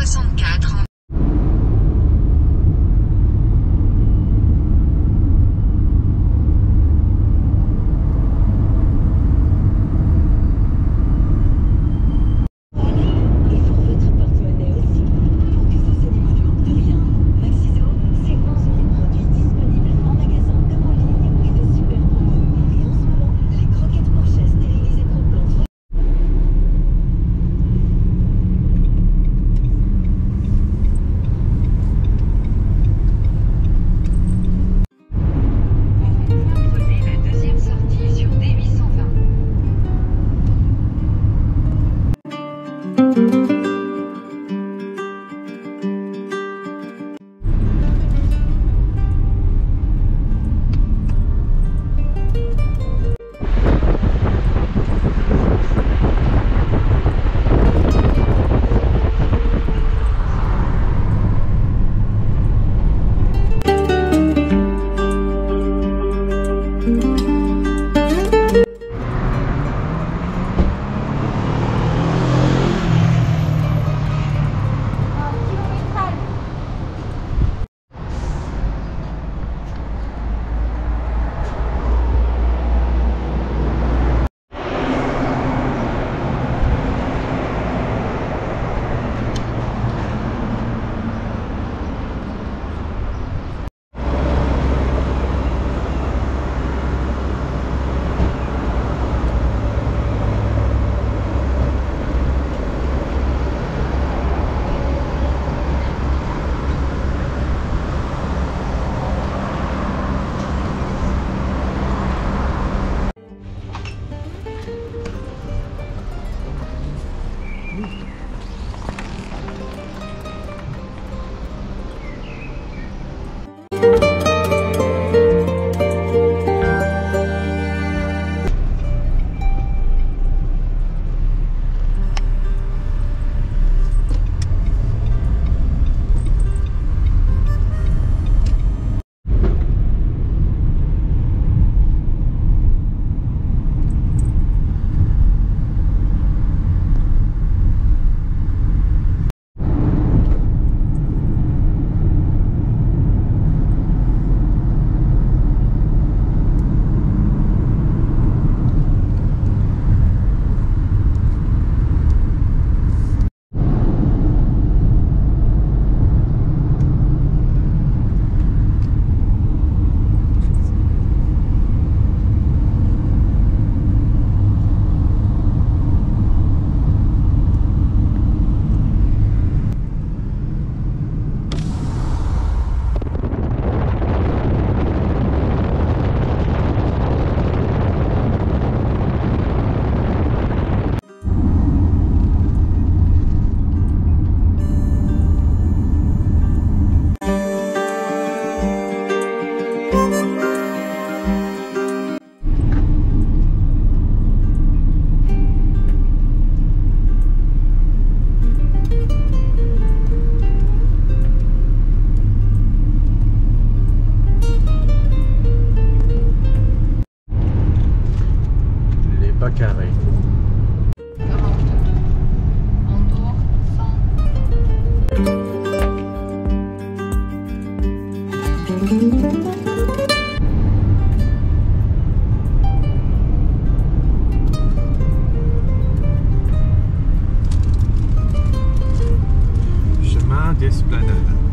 vers Carrés. Chemin d'Esplanade.